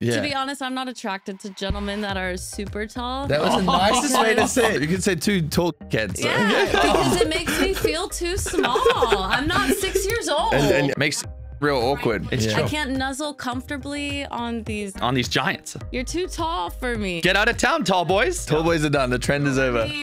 Yeah. To be honest, I'm not attracted to gentlemen that are super tall. that was the nicest way to say it. You could say two tall kids. yeah, because it makes me feel too small. I'm not six years old. and, and It makes real awkward. It's Yeah. I can't nuzzle comfortably on these. On these giants. You're too tall for me. Get out of town, tall boys. tall boys are done. The trend is over.